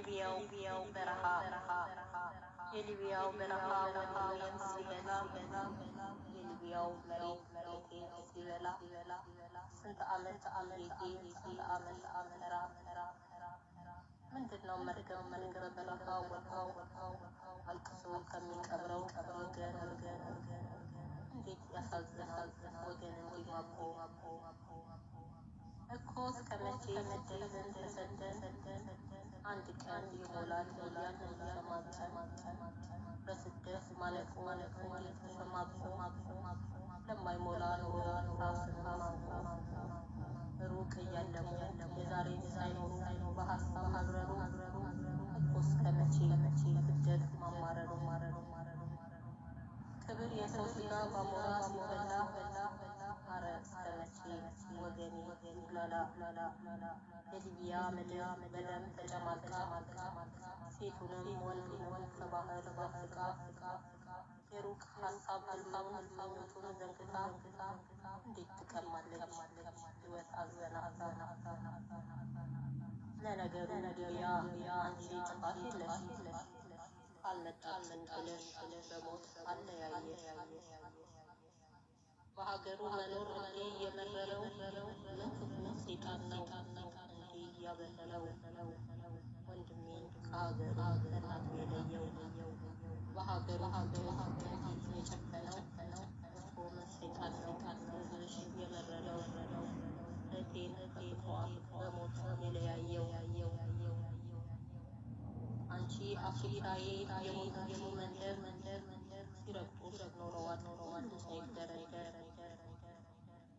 የሊቢያው በረሃ የሊቢያው በረሃ ወንድሜን ሲበላ የሊቢያው መሬት መሬቴን ሲበላ ስንት ዓመት አመቴ ስንት ዓመት አመራ ምንድን ነው መርገም መርገም በረሃ ወጣው አልቅሶ ከሚቀብረው ወገን ወገን እንዴት ያሳዝናል ወገን እንዲማቆ እኮ እስከ መቼ መደይዘን ተሰደን አንድ ቀን ይሞላል እያልን በስደት ማለቁ ለማይሞላ ኑሮ ሩቅ እያለሙ የዛሬን ሳይኖሩ በሀሳብ ማግረሩ እኮ እስከ መቼ መቼ ስደት ማማረሩ ማረሩ ክብር የሰው ስጋ በሞራ ላላ የሊቢያ ምድር በደም ተጨማልቃ ሴቱንም ወንዱንም ከባህር በፍቃ የሩቅ ሀሳብ ህልሙን ህልሙቱን ዘንግታ እንዴት ትቀማለች ህይወት አዘና አዘና ለነገሩ ሊቢያ አንቺ ጥፋት የለሽ አልመጣችን ብለሽ በሞት አለያየሽ በሀገሩ መኖር ምን ክፉ ሴጣን ነው እንዲህ እያበረረው ወንድሜን ከሀገሩ ከእናቱ የለየው? በሀገሩ ሀገሩ ሴጣን ነው ህዝብሽ የመረረው? እህቴን በሞት የለያየው? አንቺ አፍሪካዬ የሞቱ መንደር መንደር ሲረግጡሽ ኖረዋል ኖረዋል ሳይደረደር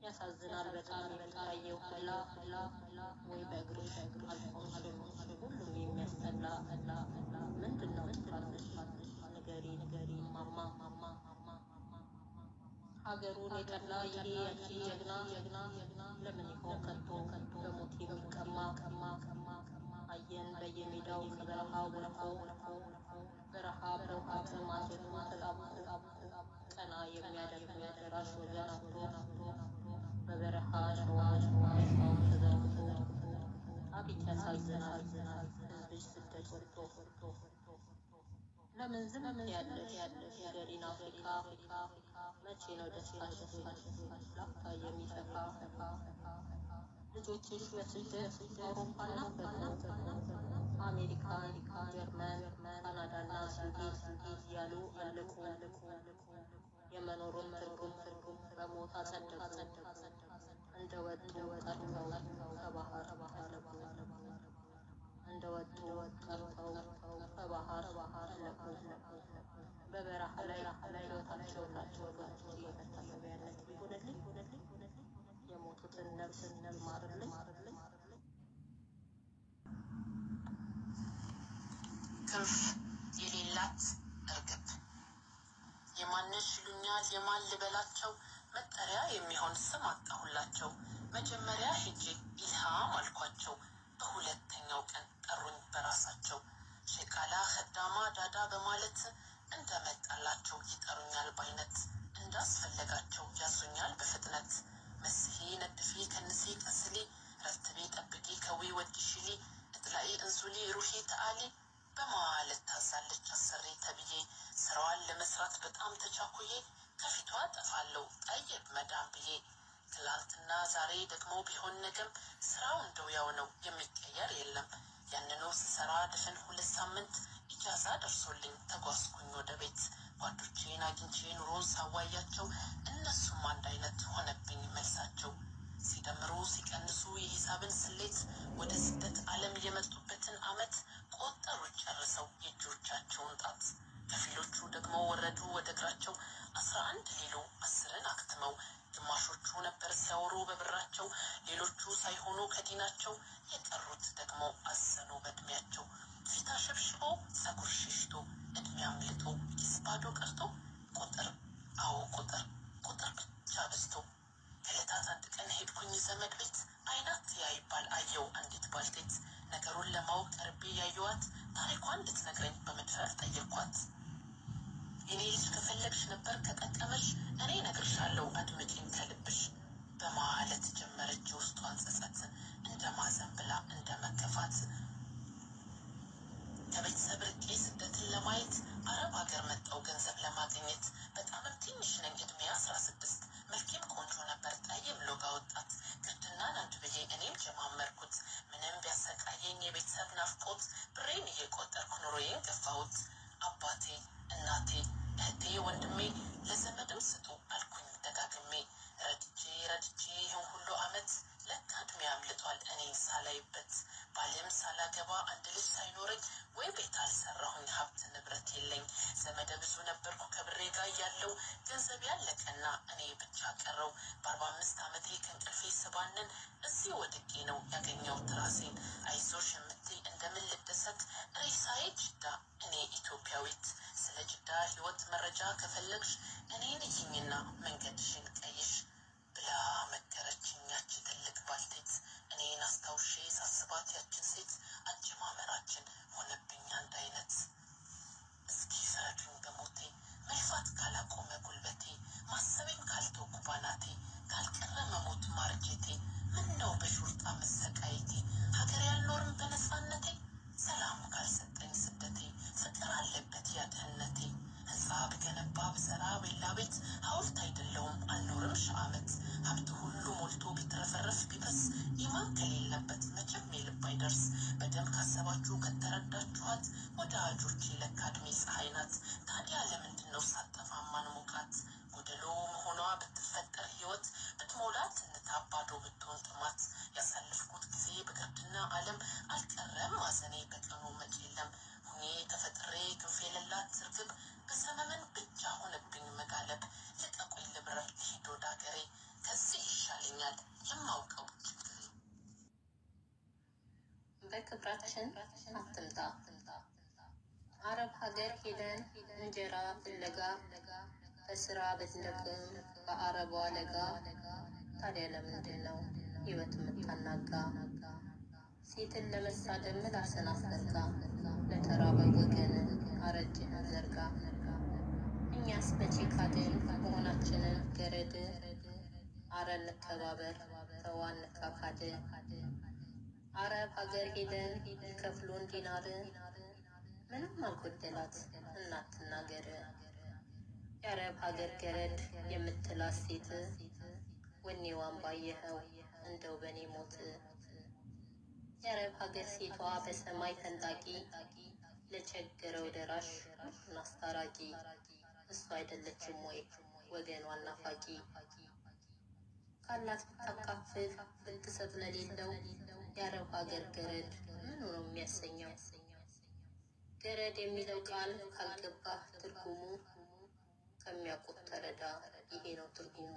ያሳዝናል በጣም የሚታየው ሁላ ወይ በእግርሽ አልቆምሽም ሁሉም የሚያስጠላ ጠላ ምንድን ነው ንገሪ ንገሪ ማማ ማማ ሀገሩን የጠላ ይሄ ያቺ ጀግና ጀግና ለምን ይሆን ከቶ ከቶ በሞት የሚቀማ ቀማ ቀማ አየን በየሜዳው ከበረሃ ወልቆ በረሃ በውሃት ማጀቱ ተጣብቆ ቀና የሚያደርግ ደራሽ ወገን አቶ በበረሃ ሸዋ ሸዋ ሰው ተዘርግቶ አቤት ያሳዝናል ህዝብሽ ስደት ወጥቶ ለምን ዝም ያለሽ ያለሽ ገሪን አፍሪካ መቼ ነው ደስታሽ ላፍታ የሚፈካ ልጆችሽ በስደት አውሮፓና አሜሪካ፣ ጀርመን፣ ካናዳና ስዊድን እያሉ አለቁ የመኖሩን ትርጉም በሞት አጸደቁ። እንደ ወጡ ቀርተው ከባህር እንደ ወጡ ቀርተው ከባህር ባህር ለቁ በበረሃ ላይ ህይወታቸው ታቸው ወገኖች መታሰቢያነት ይሆንልኝ የሞቱትን ነፍስ ይማርልኝ። ክንፍ የሌላት እርግብ የማንሽ ይሉኛል? የማን ልበላቸው? መጠሪያ የሚሆን ስም አጣሁላቸው። መጀመሪያ ሄጄ ኢልሃም አልኳቸው፣ በሁለተኛው ቀን ጠሩኝ በራሳቸው። ሼቃላ ከዳማ ዳዳ በማለት እንደመጣላቸው ይጠሩኛል ባይነት እንዳስፈለጋቸው ያዙኛል በፍጥነት። መስሄ ነድፌ ከንሴ ቀስሌ ረትቤ ጠብቄ ከዌ ወዲሽሌ እጥላኤ እንሱሌ ሩሂ ተአሌ በማለት ታዛለች አሰሬ ተብዬ ስራዋን ለመስራት በጣም ተቻኩዬ ከፊቷ ጠፋለው ጠየብ መዳም ብዬ። ትላንትና ዛሬ ደግሞ ቢሆን ነገም ስራው እንደው ያው ነው የሚቀየር የለም። ያንኑ ስሰራ ድፍን ሁለት ሳምንት ኢጃዛ ደርሶልኝ ተጓዝኩኝ ወደ ቤት። ጓዶቼን አግኝቼ ኑሮን ሳዋያቸው እነሱም አንድ አይነት ሆነብኝ መልሳቸው። ሲደምሩ ሲቀንሱ የሂሳብን ስሌት ወደ ስደት ዓለም የመጡበትን አመት ቆጠሩ ጨርሰው የእጆቻቸውን ጣት ከፊሎቹ ደግሞ ወረዱ ወደ እግራቸው። አስራ አንድ ሌሎ አስርን አክትመው ግማሾቹ ነበር ሲያወሩ በብራቸው ሌሎቹ ሳይሆኑ ከዲናቸው። የቀሩት ደግሞ አዘኑ በእድሜያቸው። ፊት አሸብሽቦ ጸጉር ሸሽቶ እድሜ አምልጦ ኪስ ባዶ ቀርቶ ቁጥር አዎ ቁጥር ቁጥር ብቻ በዝቶ። ከዕለታት አንድ ቀን ሄድኩኝ ዘመድ ቤት አይናት ያ ይባል አየው አንዲት ባልቴት ነገሩን ለማወቅ ቀርቤ ያየዋት ታሪኳን እንድትነግረኝ በመድፈር ጠየኳት። የኔ ልጅ ከፈለግሽ ነበር ከጠቀመሽ እኔ ነግርሻለሁ አድምጪኝ ከልብሽ በማለት ጀመረች የውስጧን ጸጸት እንደ ማዘን ብላ እንደ መከፋት ከቤተሰብ ርቄ ስደትን ለማየት አረብ ሀገር መጣው ገንዘብ ለማግኘት። በጣምም ትንሽ ነኝ እድሜ አስራ ስድስት መልኬም ቆንጆ ነበር ጠይም ሎጋ ወጣት ግድና ናድ ብዬ እኔም ጀማመርኩት። ምንም ቢያሰቃየኝ የቤተሰብ ናፍቆት ብሬን እየቆጠርኩ ኑሮዬን ገፋሁት። አባቴ እናቴ እህቴ ወንድሜ ለዘመድም ስጡ አልኩኝ ደጋግሜ ረድቼ ረድቼ ይህን ሁሉ አመት ለካ እድሜ አምልጧል እኔን ሳላይበት ባልም ሳላገባ አንድ ልጅ ሳይኖረኝ ወይ ቤት አልሰራሁኝ ሀብት ንብረት የለኝ። ዘመደ ብዙ ነበርኩ ከብሬ ጋር ያለው ገንዘብ ያለቀና እኔ ብቻ ቀረው። በአርባ አምስት አመቴ ከእንቅልፌ ስባንን እዚህ ወድቄ ነው ያገኘሁት ራሴን። አይዞሽ የምትይ እንደምን ልደሰት? ሬሳዬ ጅዳ እኔ ኢትዮጵያዊት። ስለ ጅዳ ህይወት መረጃ ከፈለግሽ እኔን እይኝና መንገድሽን ቀይሽ ብላ ሴት አጀማመራችን ሆነብኝ አንድ አይነት? እስኪ ፍረዱኝ በሞቴ። መልፋት ካላቆመ ጉልበቴ ማሰቤን ካልተውኩ ባናቴ ካልቀረ መሞት ማርጀቴ። ምን ነው በሹርጣ መሰቃየቴ? ሀገር ያልኖርም በነፃነቴ ሰላም ካልሰጠኝ ስደቴ። ፍቅር አለበት ያድህነቴ። ህንፃ ብገነባ ብሰራ ቤላ ቤት ሀውልት አይደለውም አልኖርም ሺህ ዓመት ቢትረፈረፍ ቢበስ ኢማን ከሌለበት መቼም የልብ አይደርስ። በደንብ ካሰባችሁ ከተረዳችኋት ወዳጆቼ ለካ እድሜ ፀሐይ ናት። ታዲያ ለምንድን ነው ሳጠፋ ማንሞቃት? ጎደሎ መሆኗ ብትፈጠር ህይወት ብትሞላት እንታባዶ ብትሆን ጥማት። ያሳለፍኩት ጊዜ በግርድና ዓለም አልቀረም። ማዘኔ በቀኑ መጭ የለም። ሁኜ ተፈጥሬ ክንፍ የሌላት ርግብ በሰመመን ብቻ ሆነብኝ መጋለብ። ልቀቁኝ ልብረር ልሂድ ወደ ከዚህ ይሻለኛል የማውቀው በክብራችን አትምጣ። አረብ ሀገር ሄደን እንጀራ ፍለጋ በስራ ብትደክም በአረቧ ለጋ ታዲያ ለምንድን ነው ህይወት የምታናጋ? ሴትን ለመሳደብ ምላስን አስዘርጋ፣ ለተራበው ወገን አረጅህን ዘርጋ። እኛስ መቼ ካድን መሆናችንን ገረድ፣ አረ እንከባበር ተዋ እንካካድ። አረብ ሀገር ሄደን ከፍሎን ዲናር ምንም አልጎደላት እናት ትናገር። የአረብ ሀገር ገረድ የምትላት ሴት ወኔዋን ባየኸው እንደው በኔ ሞት። የአረብ ሀገር ሴቷ በሰማይ ፈንጣቂ ለቸገረው ደራሽ ሁሉን አስታራቂ እሱ አይደለችም ወይ ወገኗን ናፋቂ? ካላት ብታካፍል ብትሰጥ ለሌለው የአረብ ሀገር ገረድ ምኑ ነው የሚያሰኘው? ገረድ የሚለው ቃል ካልገባ ትርጉሙ ከሚያውቁት ተረዳ፣ ይሄ ነው ትርጉሙ።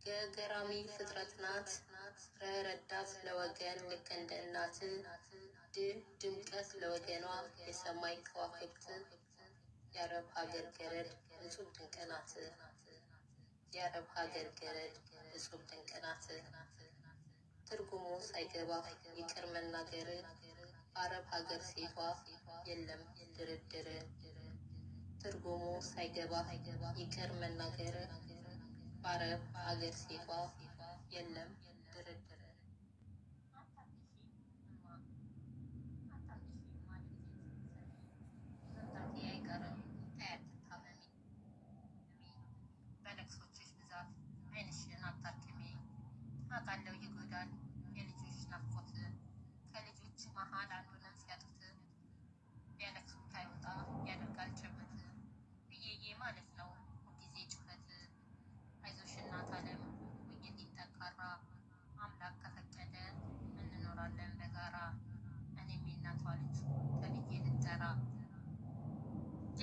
ገገራሚ ፍጥረት ናት ረረዳት ለወገን ልክ እንደ እናት ድል ድምቀት ለወገኗ የሰማይ ከዋክብት የአረብ ሀገር ገረድ እጹብ ድንቅ ናት። የአረብ ሀገር ገረድ እጹብ ድንቅ ናት። ትርጉሙ ሳይገባ ይቅር መናገር በአረብ ሀገር ሴቷ የለም ድርድር። ትርጉሙ ሳይገባ ይቅር መናገር በአረብ ሀገር ሴቷ የለም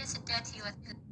የስደት ህይወት ክፉ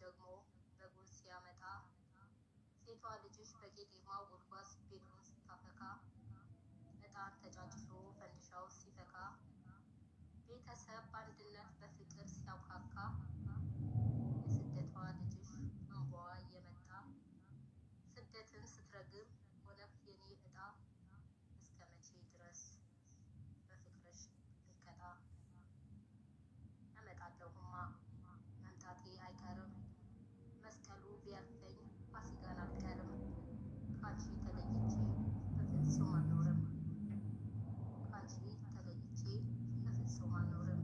ደግሞ በጎች ሲያመጣ ሴቷ ልጅሽ በቄጤማው ጉድጓድ ቤቱን ስታፈካ እጣን ተጫጭሶ ፈንዲሻው ሲፈካ ቤተሰብ በአንድነት በፍቅር ሲያውካካ ቢያልፈኝ ፋሲካን አልቀርም ካንቺ ተለይቼ በፍጹም አልኖርም ካንቺ ተለይቼ በፍጹም አልኖርም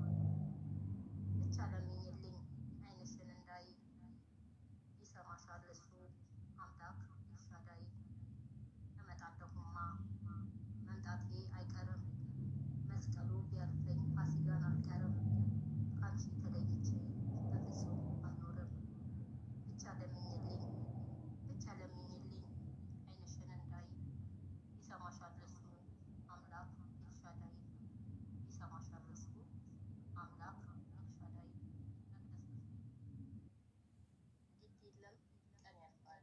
ብቻ ለምኝልኝ ዓይንሽን እንዳይ ይሰማሻል እሱ አምላክ ኤልሻዳይ እመጣለሁማ መምጣቴ አይቀርም መስቀሉ ቢያልፈኝ ፋሲካን አልቀርም ካንቺ ተለይቼ በፍጹም አልኖርም ብቻ ለምኝልኝ ብቻ ለምኝልኝ ዓይንሽን እንዳይ ይሰማሻል እሱ አምላክ ኤልሻዳይ ይሰማሻል እሱ አምላክ ኤልሻዳይ ግድ የለም ቀን ያልፋል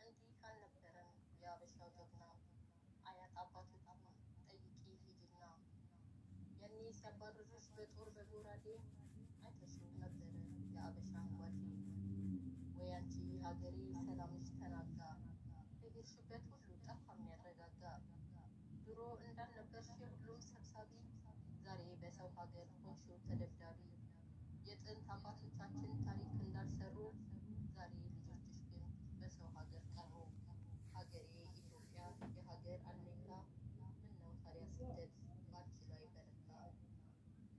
እንዲህ አልነበረም የአበሻው ጀግና አያት አባቶቹን ጠይቂ ሂጂና ያኔ ሲያባርሩሽ በጦር በጎራዴ አይተሽው ነበረ የአበሻን ጓዴ ወይ አንቺ ሀገሬ ሰላምሽ ተናጋ። በሄድሽበት ሁሉ ጠፋ የሚያረጋጋ ድሮ እንዳልነበርሽ የሁሉም ሰብሳቢ ዛሬ በሰው ሀገር ሆንሽው ተደብዳቢ። የጥንት አባቶቻችን ታሪክ እንዳልሰሩ ዛሬ ልጆችሽ ግን በሰው ሀገር ቀሩ። ሀገሬ ኢትዮጵያ የሀገር አለኝታ ምነው ታዲያ ስደት ባንቺ ላይ በረታ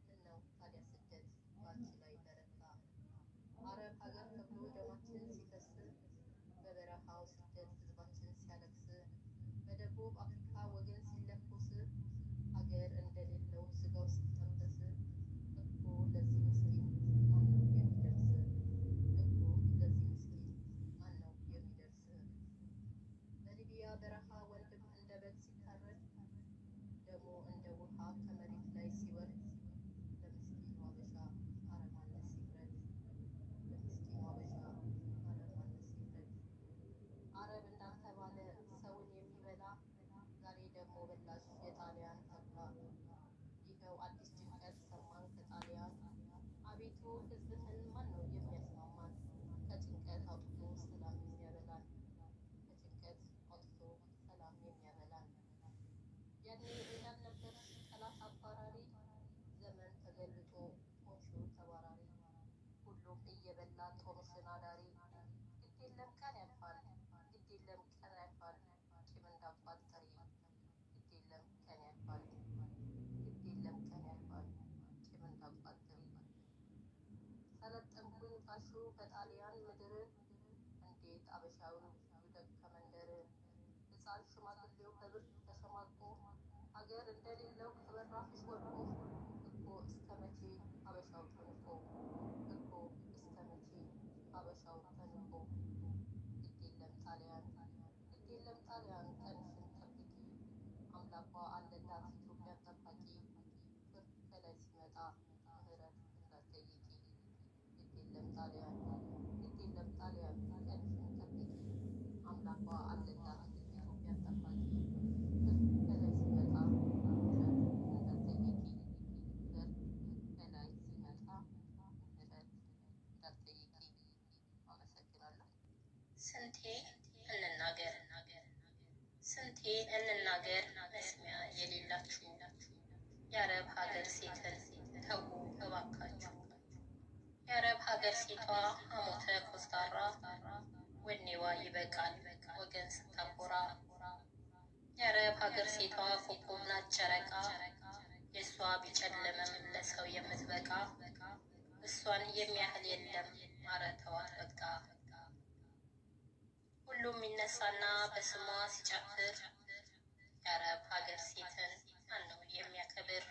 ምነው ታዲያ ስደት ባንቺ ላይ በረታ አረብ ሀገር ተብሎ ደማችን ሲፈስ በበረሃው ስደት ህዝባችን ሲያለቅስ በደቡብ አፍሪካ ወገን ሲለኮስ ሀገር እንደሌለው ስጋው በጣሊያን ምድር እንዴት ይውደቅ ከመንደር? ሕፃን ሽማግሌው በብርድ ተሸማቆ ሀገር እንደሌለው ከበራፍሽ ወድቆ ስንቴ እንናገር? ስንቴ እንናገር? መስሚያ የሌላችሁ የአረብ ሀገር ሴትን ተዉ እባካችሁ። የአረብ ሀገር ሴቷ ሐሞተ ኮስታራ ወኔዋ ይበቃል ወገን ስታኮራ። የአረብ ሀገር ሴቷ ኮከብ ናት ጨረቃ የእሷ ቢጨለምም ለሰው የምትበቃ። እሷን የሚያህል የለም ኧረ ተዋት በቃ ሁሉም ይነሳና በስሟ ሲጨፍር የአረብ ሀገር ሴትን ማነው የሚያከብር?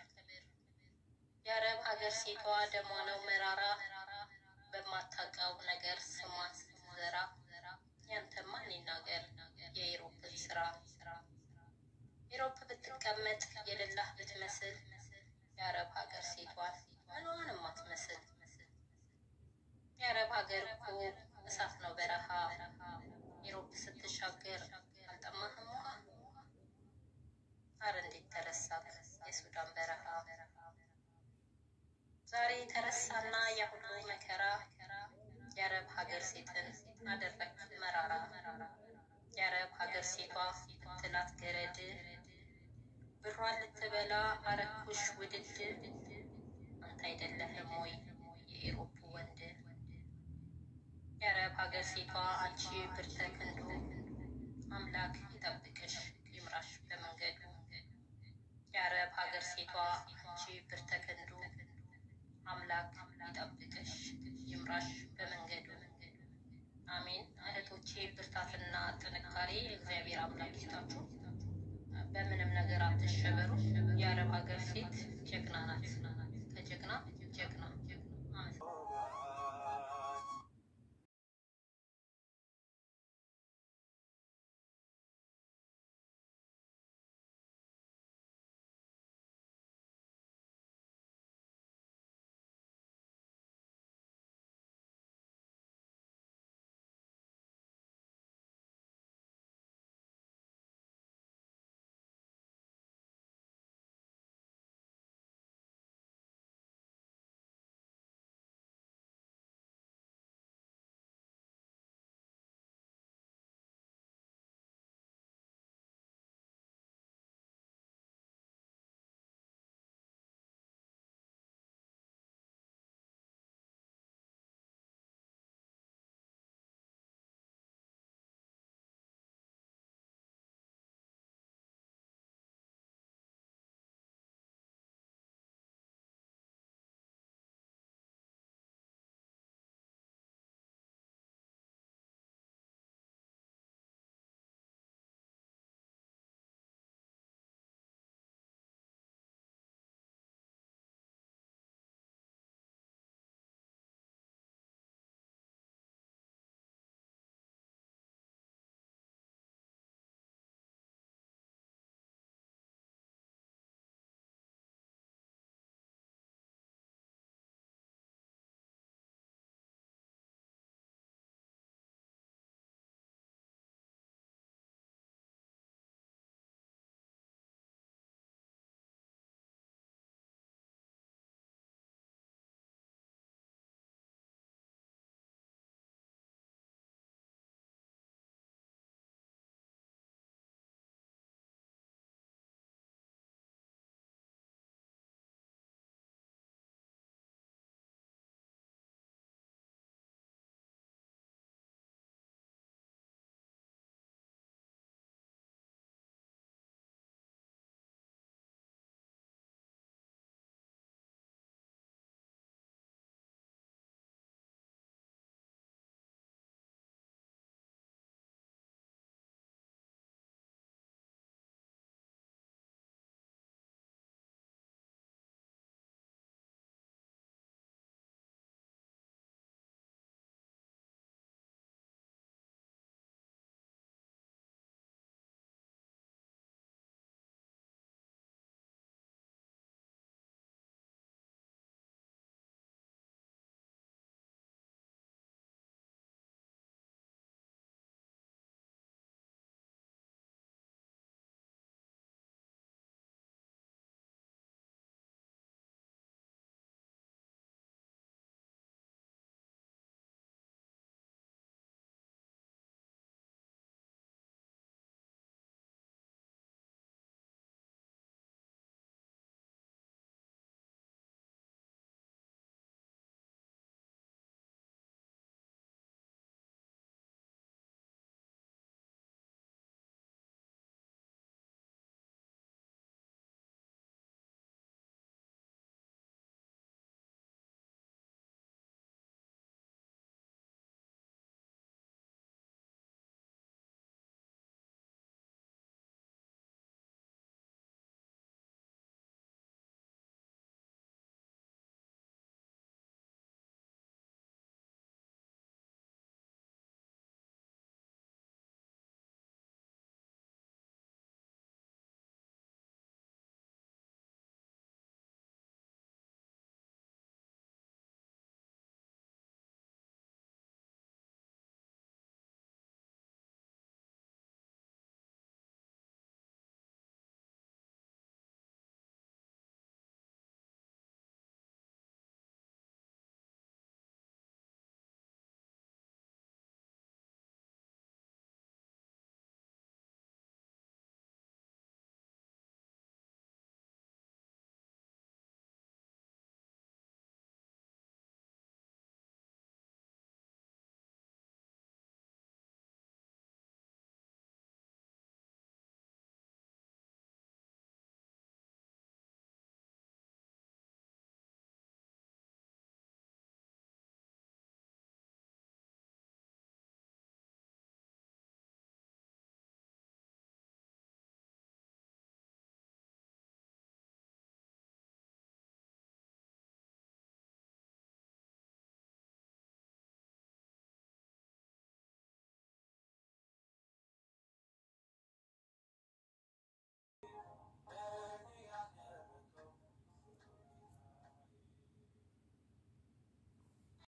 የአረብ ሀገር ሴቷ ደሟ ነው መራራ በማታውቀው ነገር ስሟን ስትዘራ የአረብ ሀገር ሴቷ አንቺ ብርተ ክንዱ አምላክ ይጠብቅሽ ይምራሽ በመንገዱ የአረብ ሀገር ሴቷ አንቺ ብርተ ክንዱ አምላክ ይጠብቅሽ ይምራሽ በመንገዱ አሜን። እህቶቼ ብርታትና ጥንካሬ እግዚአብሔር አምላክ ይስጣችሁ። በምንም ነገር አትሸበሩ። የአረብ ሀገር ሴት ጀግና ናት።